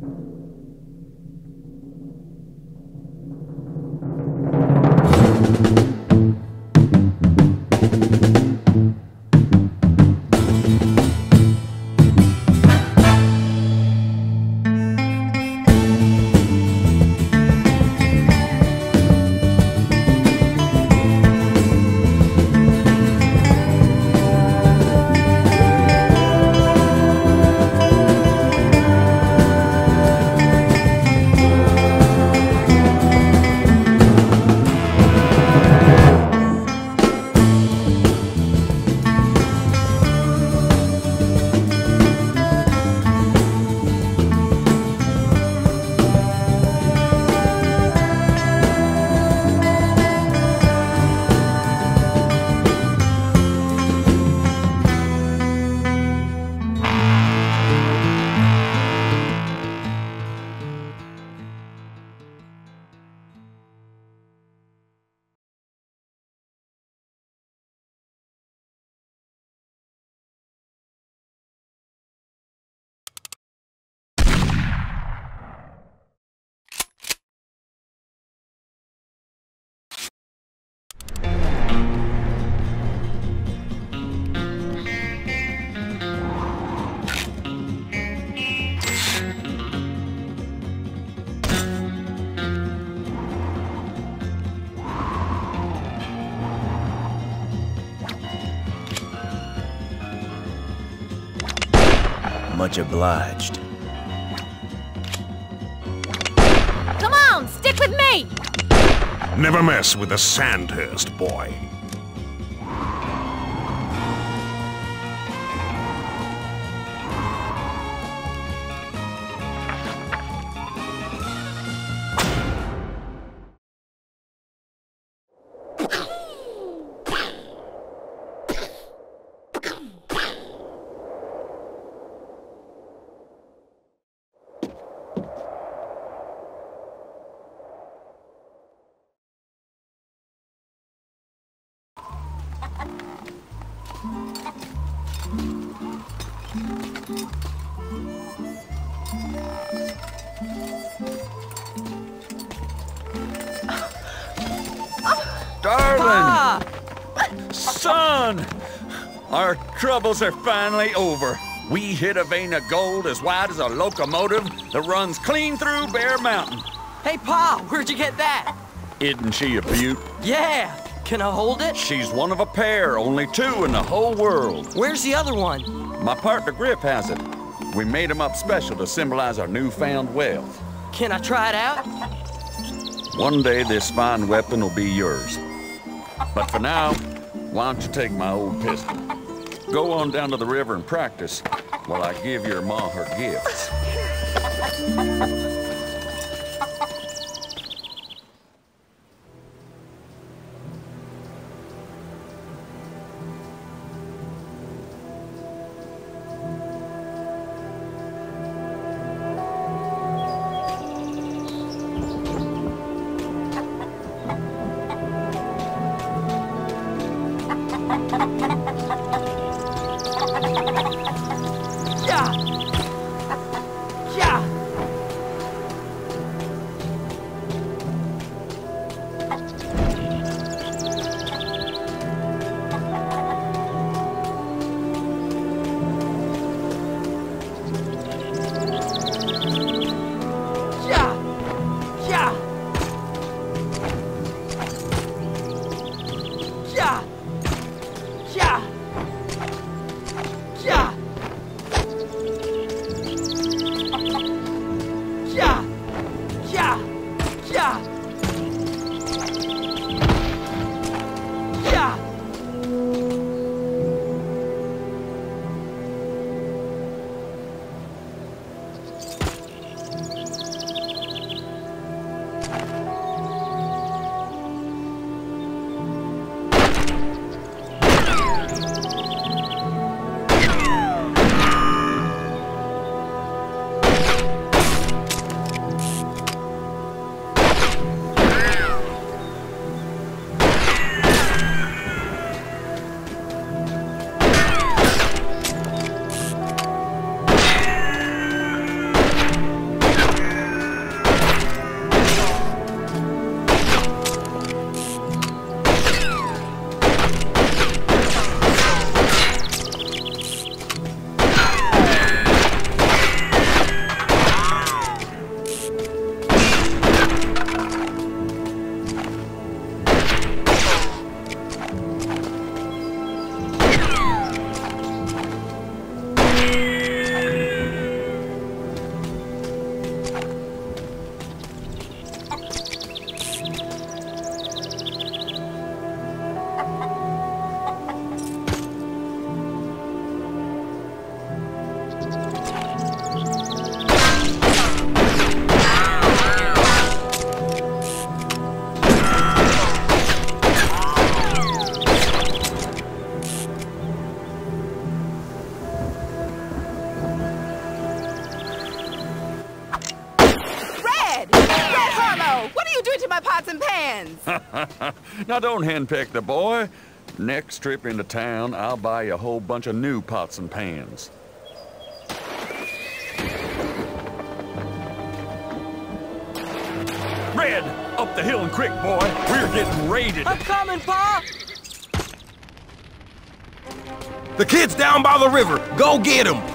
you Much obliged. Come on, stick with me! Never mess with the Sandhurst boy. Darling! Ah! Son! Our troubles are finally over. We hit a vein of gold as wide as a locomotive that runs clean through Bear Mountain. Hey, Pa, where'd you get that? Isn't she a beaut? Yeah. Can I hold it? She's one of a pair, only two in the whole world. Where's the other one? My partner Griff has it. We made him up special to symbolize our newfound wealth. Can I try it out? One day this fine weapon will be yours. But for now, why don't you take my old pistol? Go on down to the river and practice while I give your ma her gifts. Ha ha! Now don't henpeck the boy. Next trip into town, I'll buy you a whole bunch of new pots and pans. Red, up the hill and quick, boy. We're getting raided. I'm coming, Pa! The kid's down by the river. Go get him.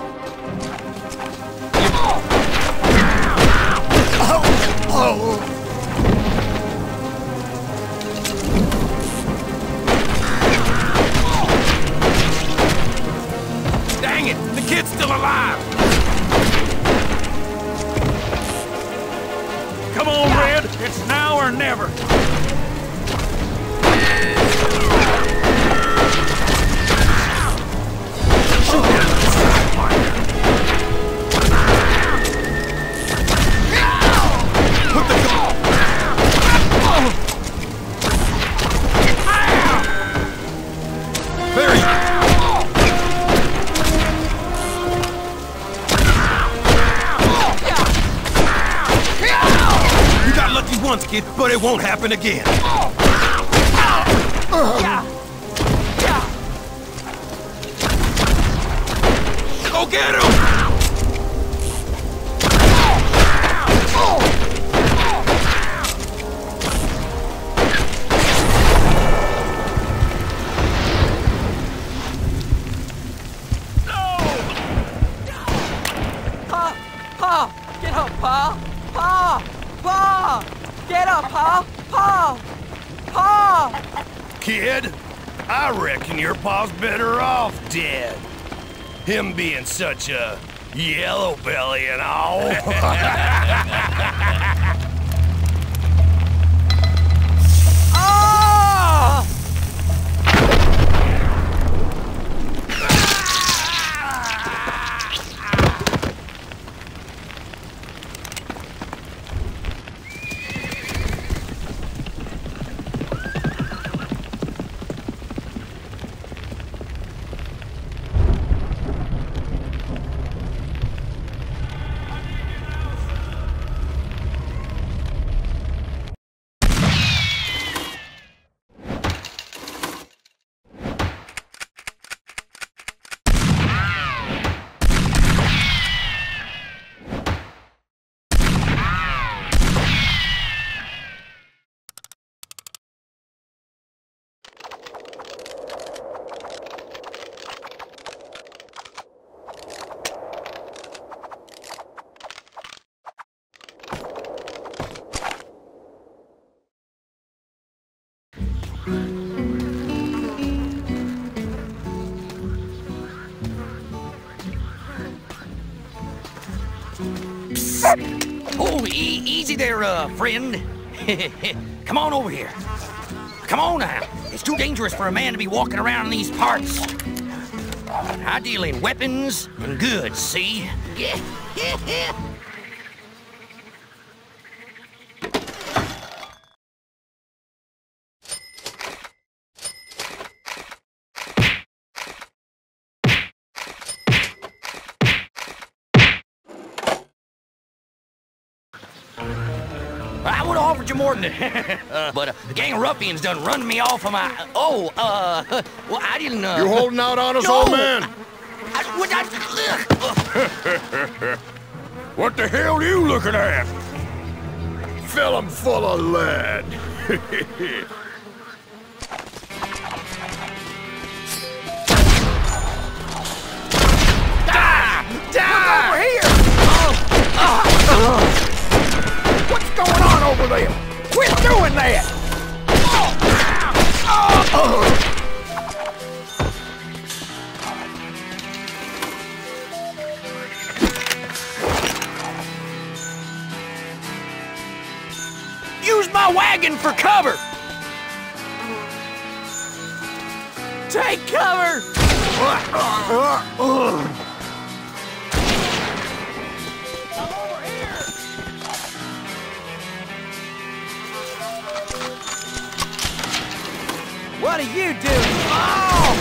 It won't happen again. Get up, Pa! Pa! Pa! Kid, I reckon your pa's better off dead. Him being such a yellow belly and all. Oh, e- easy there, uh, friend. Come on over here. Come on now. It's too dangerous for a man to be walking around in these parts. I deal in weapons and goods, see? I would have more than that. but uh, a gang of ruffians done run me off of my. Oh, uh, well, I didn't. Uh, You holding out on us, No. old man? I, I, ugh. What the hell are you looking at? Fill 'em full of lead. Over here! What's going on over there? Quit doing that! Use my wagon for cover! Take cover! What are you doing? Oh!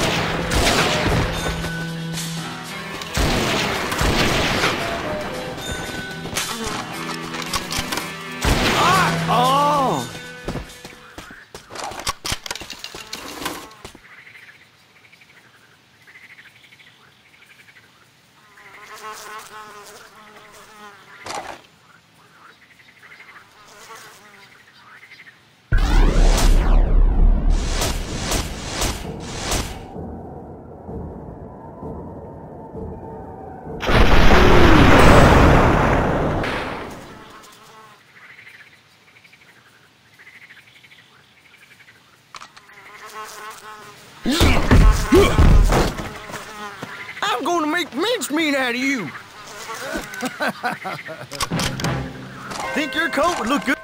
Oh! I'm gonna make mincemeat out of you. Think your coat would look good?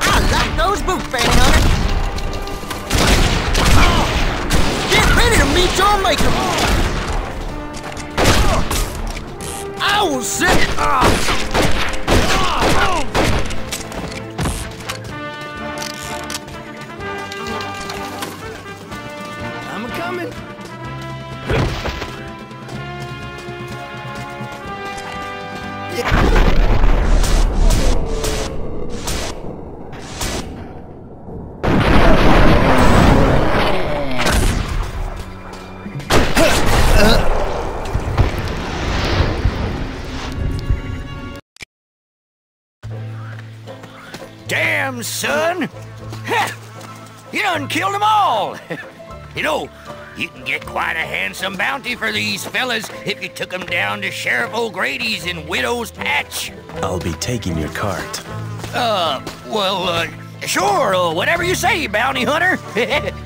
I like those boots, Fanny. Get ready to meet your maker. I will sit. Ah. Damn, son! You done killed them all! you know, you can get quite a handsome bounty for these fellas if you took them down to Sheriff O'Grady's in Widow's Patch. I'll be taking your cart. Uh, well, uh, sure, uh, whatever you say, bounty hunter.